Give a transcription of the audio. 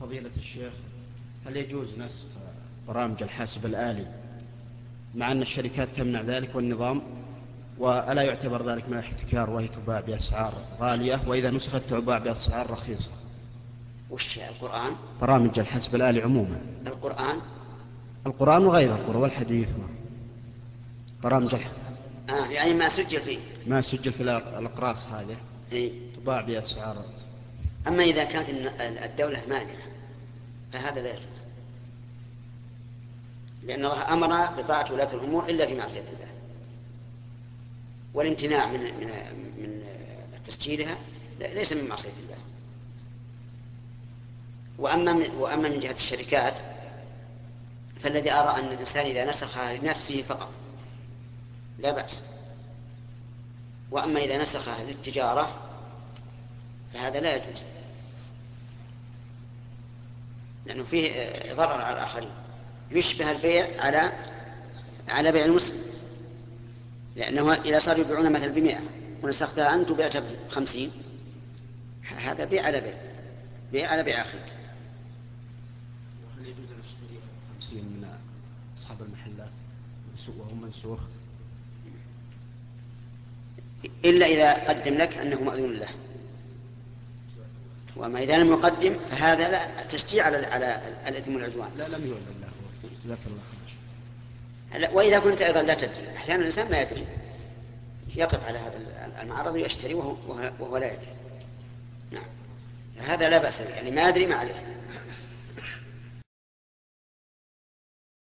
فضيلة الشيخ هل يجوز نسخ برامج الحاسب الآلي مع أن الشركات تمنع ذلك والنظام؟ وألا يعتبر ذلك من الاحتكار وهي تباع بأسعار غالية؟ وإذا نسخت تباع بأسعار رخيصة. وش القرآن؟ برامج الحاسب الآلي عموما. القرآن؟ القرآن وغير القرآن والحديث. برامج الحاسب آه يعني ما سجل فيه. ما سجل في الأقراص هذه. إيه؟ تباع بأسعار. أما إذا كانت الدولة مانعة. فهذا لا يجوز. لأن الله أمر بطاعة ولاة الأمور إلا في معصية الله. والامتناع من من من تسجيلها ليس من معصية الله. وأما من وأما من جهة الشركات فالذي أرى أن الإنسان إذا نسخها لنفسه فقط لا بأس. وأما إذا نسخها للتجارة فهذا لا يجوز. لأنه فيه ضرر على الآخرين. يشبه البيع على على بيع المسلم. لأنه إذا صار يبيعون مثلا بمئة ونسختها أنت وبعتها بخمسين هذا بيع على بيع. بيع على بيع أخيك. هل يجوز أن أشتري خمسين من أصحاب المحلات وهو منسوخ؟ إلا إذا قدم لك أنه مأذون له. وأما إذا لم يقدم فهذا لا تشجيع على على الإثم والعدوان. لا لم يؤذن له جزاك الله خير وإذا كنت أيضا لا تدري. أحيانا الإنسان ما يدري. يقف على هذا المعرض ويشتري وهو, وهو لا يدري. نعم. هذا لا بأس به يعني ما يدري ما عليه.